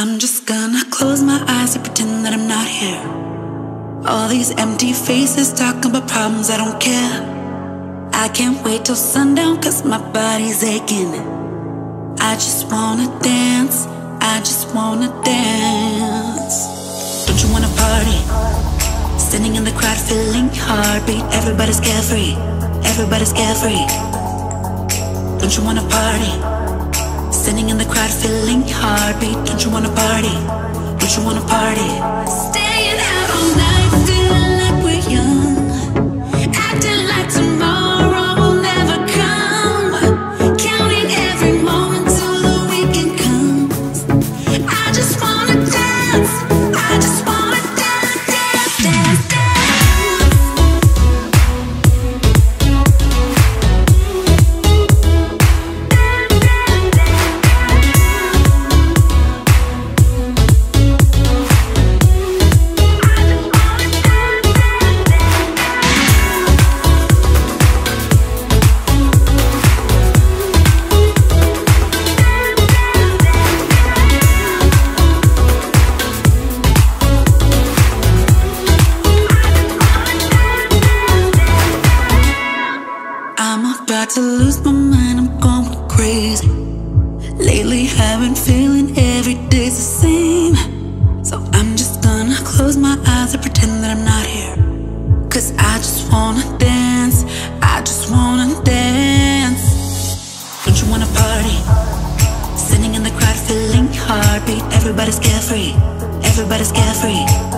I'm just gonna close my eyes and pretend that I'm not here. All these empty faces talking about problems, I don't care. I can't wait till sundown cause my body's aching. I just wanna dance, I just wanna dance. Don't you wanna party? Standing in the crowd, feeling heartbeat. Everybody's carefree, everybody's carefree. Don't you wanna party? Standing in the crowd, feeling heartbeat. Don't you wanna party? Don't you wanna party? Staying out About to lose my mind, I'm going crazy. Lately, I've been feeling every day's the same. So I'm just gonna close my eyes and pretend that I'm not here. Cause I just wanna dance, I just wanna dance. Don't you wanna party? Sitting in the crowd, feeling heartbeat. Everybody's carefree, everybody's carefree.